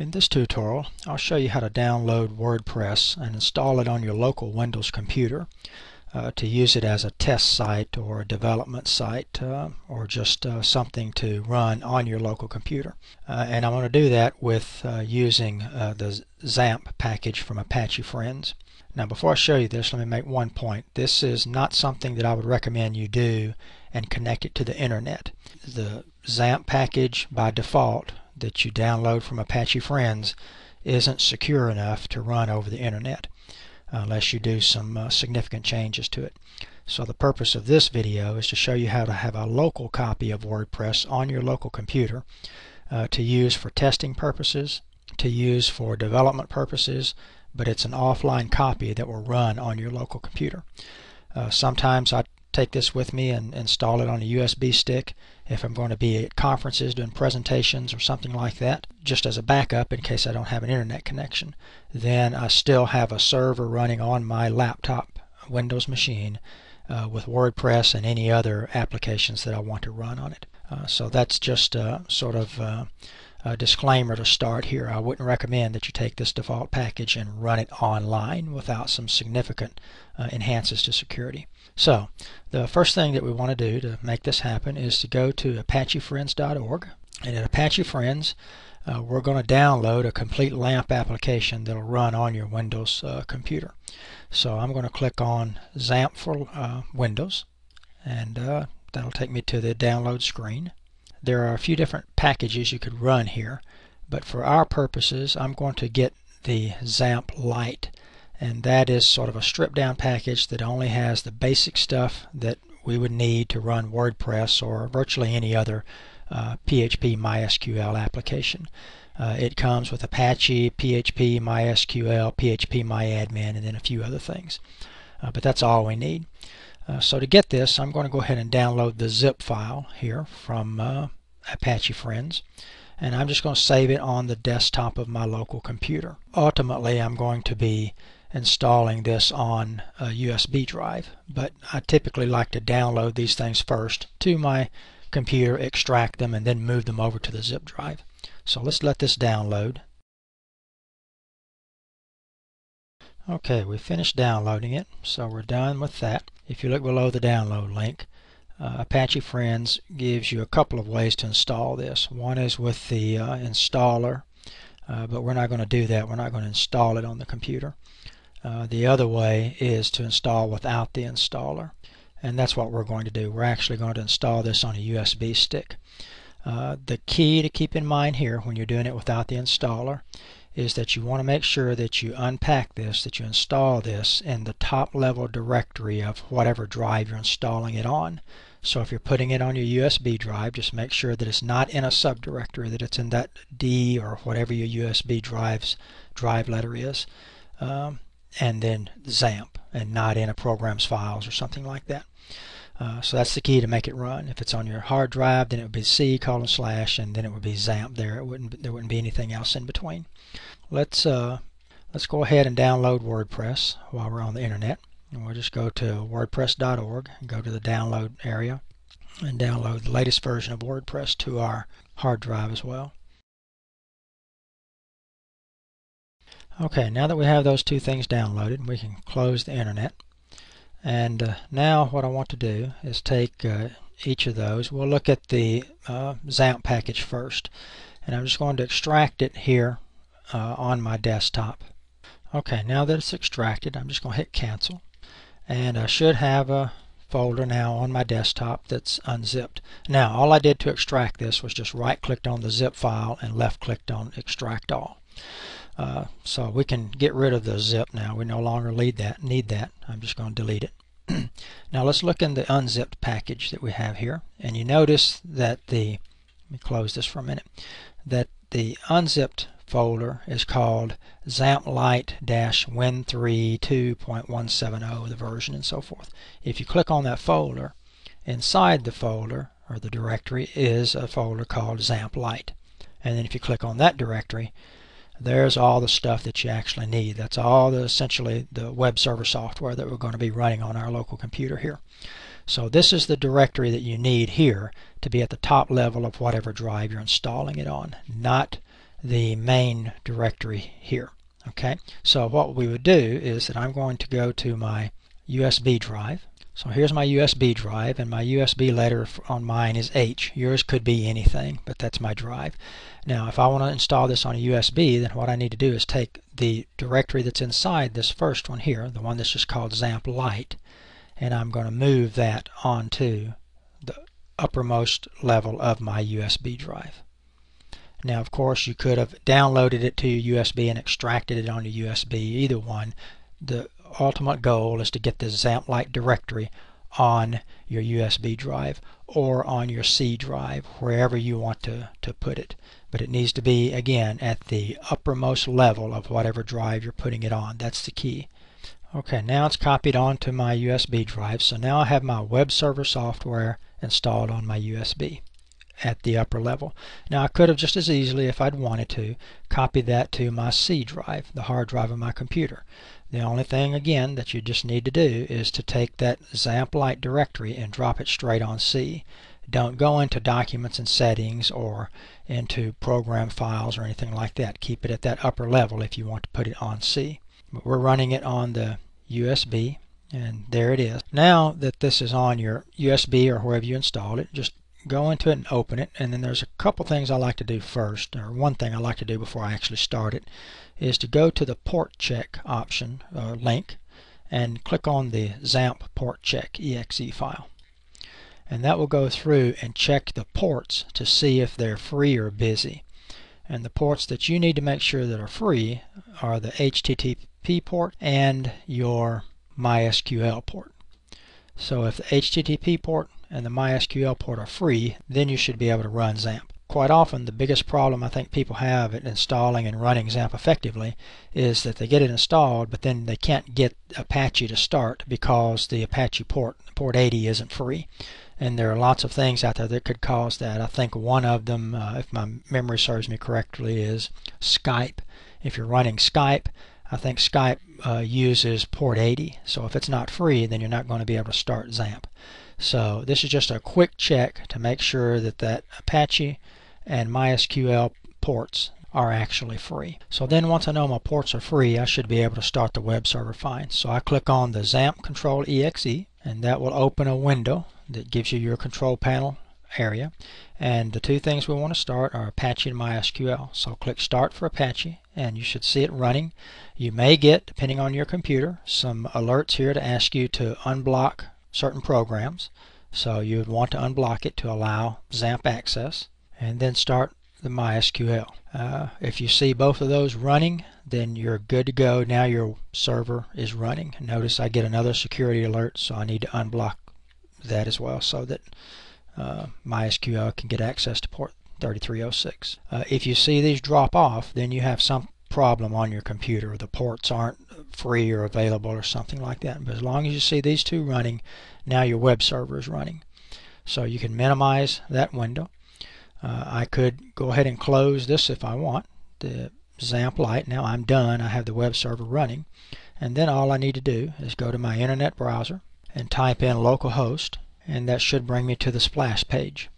In this tutorial, I'll show you how to download WordPress and install it on your local Windows computer uh, to use it as a test site or a development site uh, or just uh, something to run on your local computer. Uh, and I'm going to do that with uh, using uh, the XAMPP package from Apache Friends. Now before I show you this, let me make one point. This is not something that I would recommend you do and connect it to the internet. The XAMPP package by default that you download from Apache Friends isn't secure enough to run over the internet unless you do some uh, significant changes to it. So the purpose of this video is to show you how to have a local copy of WordPress on your local computer uh, to use for testing purposes, to use for development purposes, but it's an offline copy that will run on your local computer. Uh, sometimes I take this with me and install it on a USB stick if I'm going to be at conferences doing presentations or something like that, just as a backup in case I don't have an internet connection. Then I still have a server running on my laptop Windows machine uh, with WordPress and any other applications that I want to run on it. Uh, so that's just a sort of uh, disclaimer to start here. I wouldn't recommend that you take this default package and run it online without some significant uh, enhances to security. So the first thing that we want to do to make this happen is to go to apachefriends.org and at Apache Friends uh, we're going to download a complete LAMP application that will run on your Windows uh, computer. So I'm going to click on XAMPP for uh, Windows and uh, that'll take me to the download screen. There are a few different packages you could run here but for our purposes I'm going to get the XAMPP Lite and that is sort of a stripped down package that only has the basic stuff that we would need to run WordPress or virtually any other uh, PHP MySQL application. Uh, it comes with Apache, PHP, MySQL, PHP MyAdmin, and then a few other things. Uh, but that's all we need. Uh, so to get this, I'm going to go ahead and download the zip file here from uh, Apache Friends and I'm just going to save it on the desktop of my local computer. Ultimately, I'm going to be installing this on a USB drive, but I typically like to download these things first to my computer, extract them, and then move them over to the zip drive. So let's let this download. Okay, we finished downloading it, so we're done with that. If you look below the download link, uh, Apache Friends gives you a couple of ways to install this. One is with the uh, installer, uh, but we're not going to do that. We're not going to install it on the computer. Uh, the other way is to install without the installer and that's what we're going to do. We're actually going to install this on a USB stick. Uh, the key to keep in mind here when you're doing it without the installer is that you want to make sure that you unpack this, that you install this in the top level directory of whatever drive you're installing it on. So if you're putting it on your USB drive, just make sure that it's not in a subdirectory, that it's in that D or whatever your USB drive's drive letter is. Um, and then XAMPP and not in a programs files or something like that. Uh, so that's the key to make it run. If it's on your hard drive, then it would be C colon slash, and then it would be XAMPP there. It wouldn't there wouldn't be anything else in between. Let's uh, let's go ahead and download WordPress while we're on the internet. And we'll just go to WordPress.org and go to the download area and download the latest version of WordPress to our hard drive as well. Okay, now that we have those two things downloaded, we can close the internet. And uh, now what I want to do is take uh, each of those. We'll look at the uh, XAMPP package first. And I'm just going to extract it here uh, on my desktop. Okay, now that it's extracted, I'm just going to hit cancel. And I should have a folder now on my desktop that's unzipped. Now, all I did to extract this was just right clicked on the zip file and left clicked on extract all. Uh, so we can get rid of the zip now. We no longer need that. Need that. I'm just going to delete it. now let's look in the unzipped package that we have here. And you notice that the, let me close this for a minute, that the unzipped folder is called XAMPP Lite-Win3 2.170, the version and so forth. If you click on that folder, inside the folder or the directory is a folder called XAMPP Lite. And then if you click on that directory, there's all the stuff that you actually need. That's all the essentially the web server software that we're going to be running on our local computer here. So this is the directory that you need here to be at the top level of whatever drive you're installing it on, not the main directory here. Okay, so what we would do is that I'm going to go to my USB drive. So here's my USB drive, and my USB letter on mine is H. Yours could be anything, but that's my drive. Now, if I want to install this on a USB, then what I need to do is take the directory that's inside this first one here, the one that's just called XAMPP Lite, and I'm going to move that onto the uppermost level of my USB drive. Now, of course, you could have downloaded it to your USB and extracted it on your USB, either one. The ultimate goal is to get the XAMPP Lite directory on your USB drive or on your C drive, wherever you want to, to put it. But it needs to be, again, at the uppermost level of whatever drive you're putting it on. That's the key. Okay, now it's copied onto my USB drive, so now I have my web server software installed on my USB at the upper level. Now I could have just as easily, if I'd wanted to, copied that to my C drive, the hard drive of my computer. The only thing again that you just need to do is to take that XAMPP Lite directory and drop it straight on C. Don't go into documents and settings or into program files or anything like that. Keep it at that upper level if you want to put it on C. But we're running it on the USB and there it is. Now that this is on your USB or wherever you installed it, just go into it and open it and then there's a couple things I like to do first or one thing I like to do before I actually start it is to go to the port check option or link and click on the XAMPP port check exe file. And that will go through and check the ports to see if they're free or busy. And the ports that you need to make sure that are free are the HTTP port and your MySQL port. So if the HTTP port and the MySQL port are free, then you should be able to run XAMPP. Quite often, the biggest problem I think people have in installing and running XAMPP effectively is that they get it installed, but then they can't get Apache to start because the Apache port, port 80, isn't free. And there are lots of things out there that could cause that. I think one of them, uh, if my memory serves me correctly, is Skype. If you're running Skype, I think Skype uh, uses port 80. So if it's not free, then you're not going to be able to start XAMPP. So this is just a quick check to make sure that that Apache and MySQL ports are actually free. So then once I know my ports are free, I should be able to start the web server fine. So I click on the XAMPP Control EXE and that will open a window that gives you your control panel area. And the two things we want to start are Apache and MySQL. So click Start for Apache and you should see it running. You may get, depending on your computer, some alerts here to ask you to unblock certain programs. So you would want to unblock it to allow XAMPP access and then start the MySQL. Uh, if you see both of those running, then you're good to go. Now your server is running. Notice I get another security alert, so I need to unblock that as well so that uh, MySQL can get access to port 3306. Uh, if you see these drop off, then you have some problem on your computer. The ports aren't free or available or something like that. But as long as you see these two running, now your web server is running. So you can minimize that window. Uh, I could go ahead and close this if I want, the XAMPP Lite. Now I'm done. I have the web server running. And then all I need to do is go to my internet browser and type in localhost and that should bring me to the splash page.